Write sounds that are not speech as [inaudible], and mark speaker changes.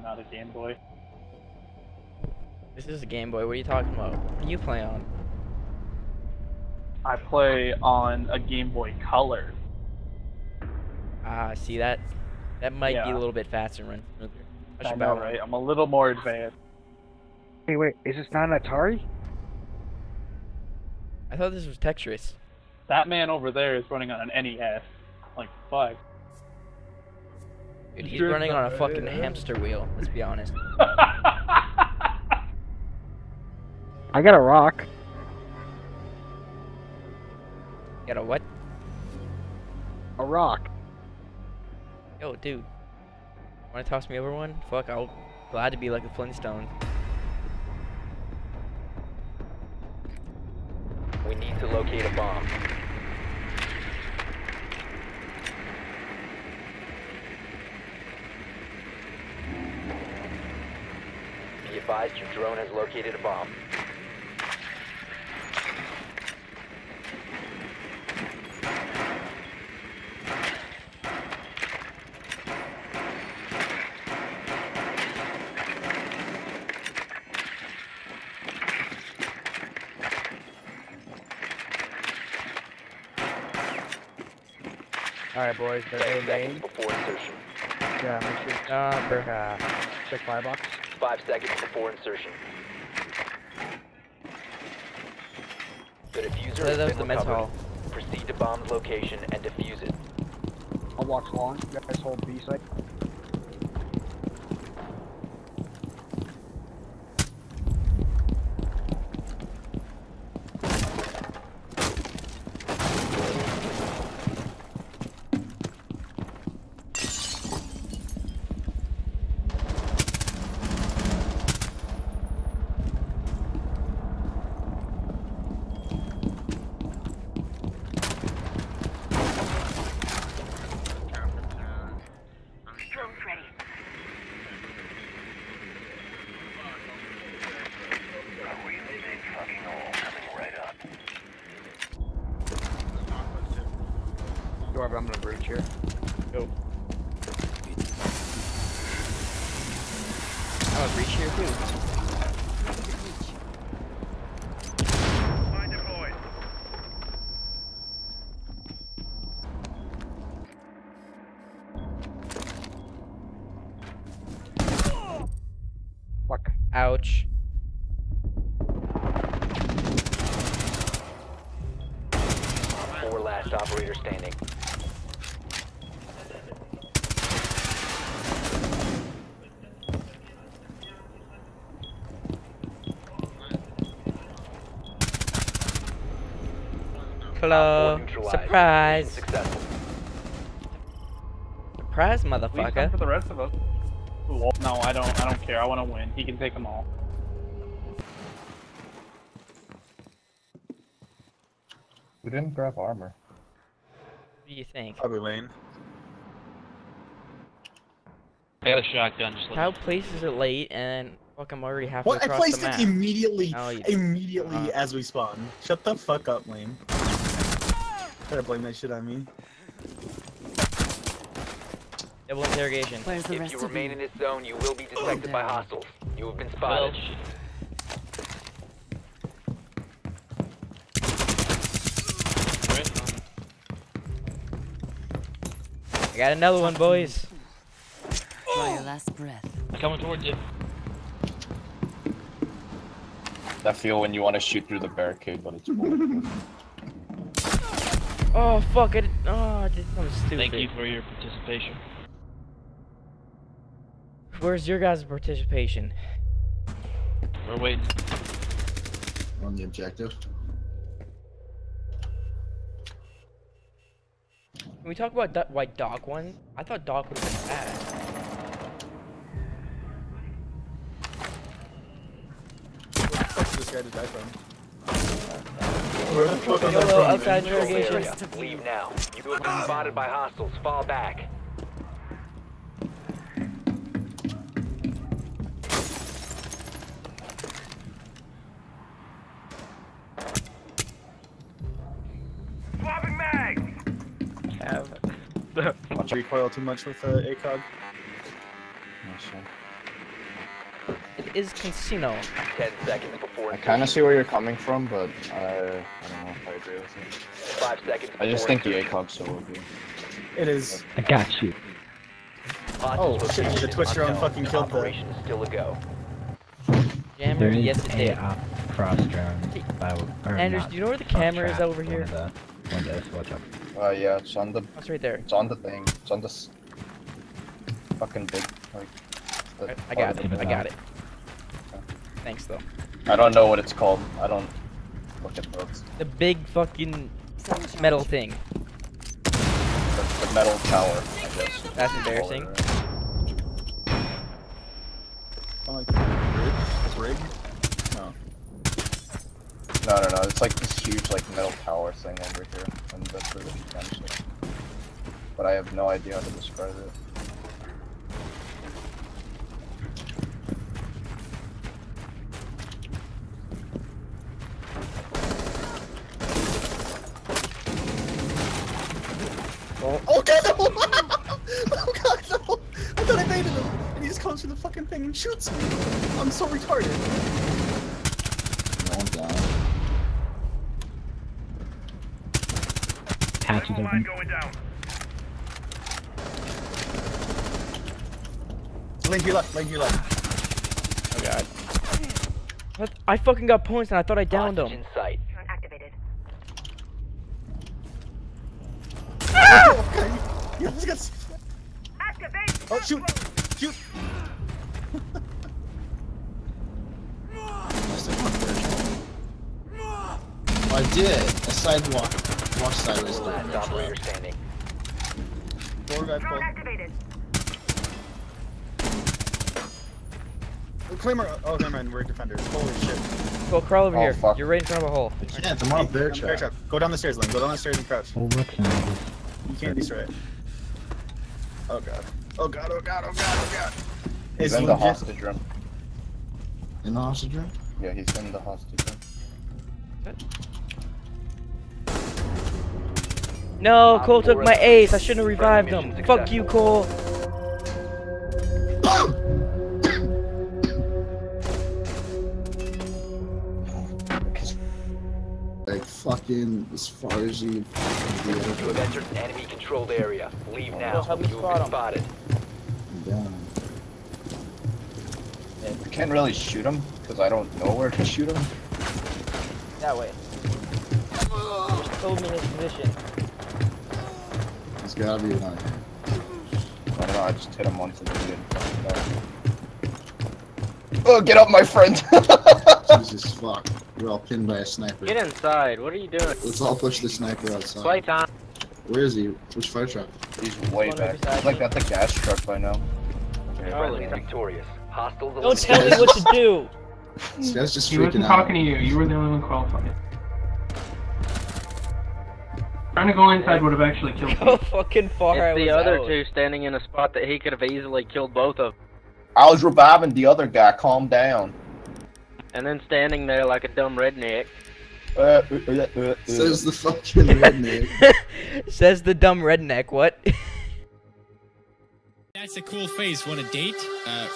Speaker 1: computer, not a Game Boy.
Speaker 2: This is a Game Boy. What are you talking about? What do you play on?
Speaker 1: I play on a Game Boy Color.
Speaker 2: Ah, see that? That might be a little bit faster and run smoother.
Speaker 1: I know,
Speaker 2: about
Speaker 1: right? I'm a little more advanced.
Speaker 3: Hey, wait, is this not an Atari?
Speaker 2: I thought this was Tetris.
Speaker 1: That man over there is running on an NES. Like, fuck.
Speaker 2: Dude, he's
Speaker 1: Sure
Speaker 2: running on a fucking
Speaker 1: yeah.
Speaker 2: hamster wheel. Let's be honest. [laughs]
Speaker 3: I got a rock.
Speaker 2: Got a what?
Speaker 3: A rock.
Speaker 2: Yo, dude. Wanna toss me over one? Fuck, I'll glad to be like a Flintstone.
Speaker 4: We need to locate a bomb. Be advised your drone has located a bomb.
Speaker 3: Alright, boys, they're main.
Speaker 4: before insertion.
Speaker 3: Yeah, make sure
Speaker 2: bro.
Speaker 3: check, uh, check firebox.
Speaker 4: Five seconds before insertion. The diffuser
Speaker 2: That
Speaker 4: has been
Speaker 2: the mess
Speaker 4: recovered.
Speaker 2: hall.
Speaker 4: Proceed to bomb's location and defuse it.
Speaker 3: I'll watch long. You guys hold B site. Dwarf, I'm gonna breach here.
Speaker 2: Go. I'm a breach here too.
Speaker 3: Fuck.
Speaker 2: Ouch.
Speaker 4: Operator standing.
Speaker 2: Hello. Surprise. Surprise,
Speaker 1: Leave some for
Speaker 2: motherfucker.
Speaker 1: the rest of us. No, I don't. I don't care. I want to win. He can take them all.
Speaker 5: We didn't grab armor.
Speaker 2: What do you think?
Speaker 6: Probably lane.
Speaker 7: I got a shotgun. Just
Speaker 2: How places it late and fuck I'm already halfway
Speaker 6: What? I
Speaker 2: across
Speaker 6: placed
Speaker 2: the map.
Speaker 6: it immediately,
Speaker 2: Oh, you-
Speaker 6: immediately
Speaker 2: Uh-huh.
Speaker 6: as we spawn. Shut the fuck up, lane. Better blame that shit on me.
Speaker 2: Double interrogation.
Speaker 4: If you remain in this zone, you will be detected by hostiles. You have been spotted.
Speaker 2: I got another one, boys.
Speaker 8: Draw your last breath.
Speaker 7: coming towards you.
Speaker 5: That feel when you want to shoot through the barricade, but it's [laughs] full.
Speaker 2: Oh fuck it. Oh, I did something stupid.
Speaker 7: Thank you for your participation.
Speaker 2: Where's your guys' participation?
Speaker 7: We're waiting.
Speaker 9: on the objective.
Speaker 2: Can we talk about do- why Doc won? I thought Doc would have been bad.
Speaker 6: Where the fuck did this guy just die from? Where the fuck was
Speaker 2: YOLO, outside interrogation.
Speaker 4: area. Leave now. You have been spotted by hostiles. Fall back.
Speaker 6: Have [laughs] recoil too much with uh, ACOG.
Speaker 5: Not sure.
Speaker 2: is casino.
Speaker 4: 10 seconds before
Speaker 5: I kind of see where you're coming from, but I, I don't know if I agree with you.
Speaker 4: 5 seconds
Speaker 5: I just think the
Speaker 4: insertion.
Speaker 5: ACOG's so OP.
Speaker 6: It is.
Speaker 10: I got you.
Speaker 4: Hostage
Speaker 6: Oh, shit, the
Speaker 4: location
Speaker 6: Twitch drone
Speaker 4: unknown.
Speaker 6: fucking killed the-
Speaker 4: Operation is still a go.
Speaker 2: Jammer,
Speaker 10: There is
Speaker 2: yes it
Speaker 10: a
Speaker 2: did.
Speaker 10: op cross drone. By, or
Speaker 2: Anders, do you know where the camera is over here?
Speaker 10: the Windows, watch out.
Speaker 5: Uh, yeah, it's on the,
Speaker 2: Oh, it's right there.
Speaker 5: it's on the thing. It's on this fucking big, like. the
Speaker 2: I
Speaker 5: part
Speaker 2: got it. I got it. Thanks though.
Speaker 5: I don't know what it's called. I don't look at those.
Speaker 2: The big fucking metal thing.
Speaker 5: The, the metal tower, I guess.
Speaker 2: That's embarrassing.
Speaker 6: I'm like, rig? It's? No.
Speaker 5: No, no, no. It's like this huge, like, metal tower thing over here, and that's where the defense is. But I have no idea how to describe it.
Speaker 6: Oh, oh god, no! [laughs] oh god, no! I thought I baited him! And he just comes through the fucking thing and shoots me! I'm so retarded.
Speaker 9: No one's down.
Speaker 10: Hatch is open.
Speaker 6: Link your left, link your left.
Speaker 2: Oh god. What? I fucking got points and I thought I downed
Speaker 4: Hostage
Speaker 2: him.
Speaker 4: in sight.
Speaker 8: Activated.
Speaker 6: Okay. Yeah, let's.
Speaker 8: Activate.
Speaker 6: Oh, shoot! Shoot!
Speaker 9: Must have gone virtual. I did. A sidewalk. Walk sideways. to the
Speaker 4: Last
Speaker 9: virtual.
Speaker 4: operator standing.
Speaker 6: Door guy full.
Speaker 8: activated.
Speaker 6: Oh, Claimer. Oh, never mind. We're defenders. Holy shit.
Speaker 2: Go crawl over
Speaker 5: Oh,
Speaker 2: here.
Speaker 5: fuck.
Speaker 2: You're right in front of a hole.
Speaker 9: I can't. I'm on a bear
Speaker 6: I'm bear
Speaker 9: trap.
Speaker 6: trap. Go down the stairs, Link. Go down the stairs and crouch.
Speaker 10: Oh, full looks and all this.
Speaker 6: You can't destroy it. Oh god. Oh god, oh god, oh god, oh god.
Speaker 5: He's in the hostage room.
Speaker 9: In the hostage room?
Speaker 5: Yeah, he's in the hostage room.
Speaker 2: No, Cole took my ace. I shouldn't have revived him.
Speaker 4: mission
Speaker 2: Fuck you, Cole.
Speaker 9: Like fucking as far as you.
Speaker 4: You have entered an enemy controlled area. Leave now.
Speaker 2: Help
Speaker 4: You have
Speaker 2: spot
Speaker 4: spotted.
Speaker 9: Down.
Speaker 5: I can't really shoot him, because I don't know where to shoot him.
Speaker 2: That way. Just told me his position.
Speaker 9: There's gotta be one.
Speaker 5: I don't know, I just hit him once and he didn't fucking know. Oh, get up, my friend! [laughs]
Speaker 9: Jesus fuck. We're all pinned by a sniper.
Speaker 11: Get inside. What are you doing?
Speaker 9: Let's all push the sniper outside.
Speaker 11: Play time.
Speaker 9: Where is he? Which fire truck?
Speaker 5: He's way
Speaker 2: One
Speaker 5: back. He's like
Speaker 2: me.
Speaker 5: at the gas truck by now.
Speaker 4: Friendly victorious. Hostiles
Speaker 2: Don't tell me what to do. [laughs]
Speaker 9: This guy's just
Speaker 12: He
Speaker 9: freaking
Speaker 12: wasn't talking to you. You were the only one qualified. Trying to go inside would have actually killed
Speaker 2: How
Speaker 12: you.
Speaker 2: fucking far I
Speaker 11: It's the
Speaker 2: was
Speaker 11: other
Speaker 2: out.
Speaker 11: two standing in a spot that he could have easily killed both of.
Speaker 5: I was reviving the other guy, calm down.
Speaker 11: And then standing there like a dumb redneck.
Speaker 5: Uh, uh, uh, uh, uh.
Speaker 9: Says the fucking redneck. [laughs]
Speaker 2: Says the dumb redneck. What?
Speaker 13: That's a cool face. Want a date? Uh.